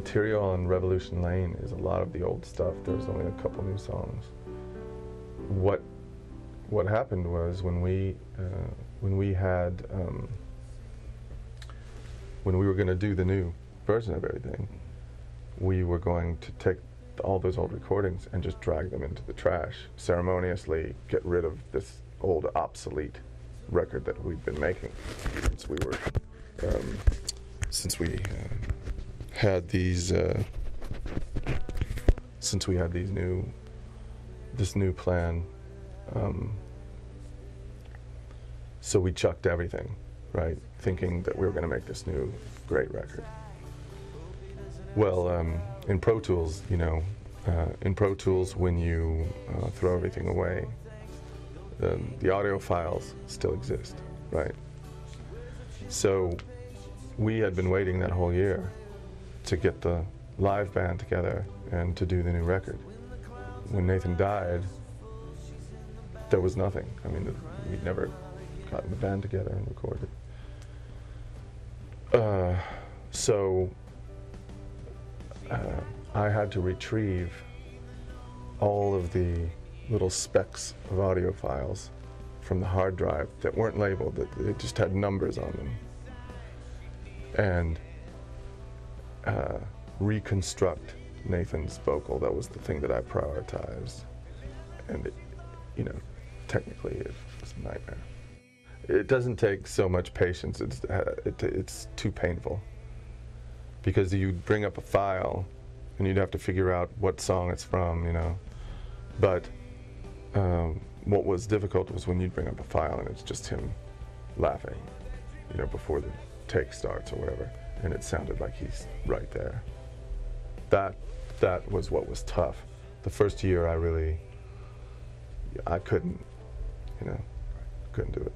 material on Revolution Lane is a lot of the old stuff. There's only a couple new songs. What what happened was when we uh, when we had um, when we were going to do the new version of everything, we were going to take all those old recordings and just drag them into the trash, ceremoniously get rid of this old obsolete record that we've been making since we were um, since we uh, had these uh, since we had these new this new plan. Um, so we chucked everything, right, thinking that we were going to make this new great record. Well, um, in Pro Tools, you know, uh, in Pro Tools, when you uh, throw everything away, the audio files still exist, right? So we had been waiting that whole year to get the live band together and to do the new record. When Nathan died, there was nothing. I mean, we'd never gotten the band together and recorded. Uh, so uh, I had to retrieve all of the little specks of audio files from the hard drive that weren't labeled, that it just had numbers on them. And uh, reconstruct Nathan's vocal. That was the thing that I prioritized. And, it, you know, technically it was a nightmare. It doesn't take so much patience, it's, uh, it, it's too painful. Because you bring up a file and you'd have to figure out what song it's from, you know. But um, what was difficult was when you'd bring up a file and it's just him laughing, you know, before the take starts or whatever, and it sounded like he's right there. That that was what was tough. The first year, I really, I couldn't, you know, couldn't do it.